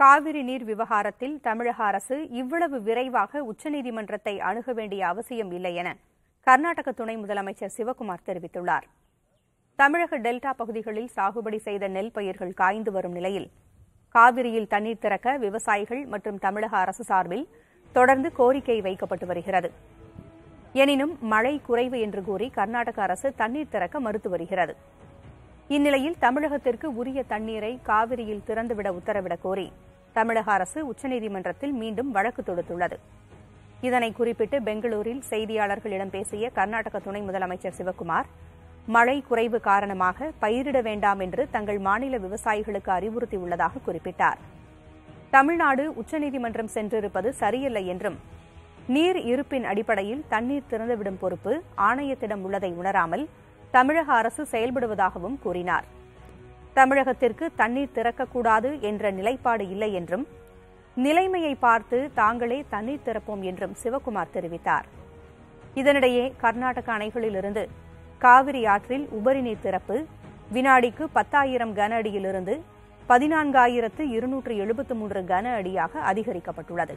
காவிரி நீர் விவகாரத்தில் தமிழக அரசு இவ்வளவு விரைவாக உச்சநீதிமன்றத்தை அணுக வேண்டிய அவசியம் இல்லை என கர்நாடக துணை முதலமைச்சர் சிவக்குமார் தெரிவித்துள்ளார். தமிழக டெல்டா பகுதிகளில் சாகுபடி செய்த நெல் பயிர்கள் காய்ந்து வரும் நிலையில் காவிரியில் தண்ணீர் திறக்க விவசாயிகள் மற்றும் தமிழக அரசு சார்பில் தொடர்ந்து கோரிக்கை வைக்கப்பட்டு வருகிறது. எனினும் மழை குறைவு என்று கூறி கர்நாடக அரசு தண்ணீர் திறக்க மறுத்து வருகிறது. இந்நிலையில் தமிழகத்திற்கு உரிய தண்ணீரை காவிரியில் திறந்துவிட உத்தரவிடக் கோரி தமிழக அரசு உச்சநீதிமன்றத்தில் மீண்டும் வழக்கு தொடுத்துள்ளது. இதனை குறிப்பிட்டு பெங்களூரில் செய்தியாளர்களிடம் பேசிய கர்நாடக துணை முதலமைச்சர் சிவக்குமார் மழை குறைவு காரணமாக பயிரிட வேண்டாம் என்று தங்கள் மாநில விவசாயிகளுக்கு அறிவுறுத்தியுள்ளதாக குறிப்பிட்டார். தமிழ்நாடு உச்சநீதிமன்றம் சென்றிருப்பது சரியில்லை என்றும் நீர் இருப்பின் அடிப்படையில் தண்ணீர் திறந்துவிடும் பொறுப்பு ஆணையத்திடம் உள்ளதை உணராமல் தமிழக அரசு செயல்படுவதாகவும் கூறினார். தமிழகத்திற்கு தண்ணீர் திறக்கக்கூடாது என்ற நிலைப்பாடு இல்லை என்றும் நிலைமையை பார்த்து தாங்களே தண்ணீர் திறப்போம் என்றும் சிவக்குமார் தெரிவித்தார். இதனிடையே கர்நாடக அணைகளிலிருந்து காவிரி ஆற்றில் உபரி நீர் திறப்பு வினாடிக்கு பத்தாயிரம் கன அடியிலிருந்து பதினான்காயிரத்து இருநூற்று எழுபத்து மூன்று கன அடியாக அதிகரிக்கப்பட்டுள்ளது.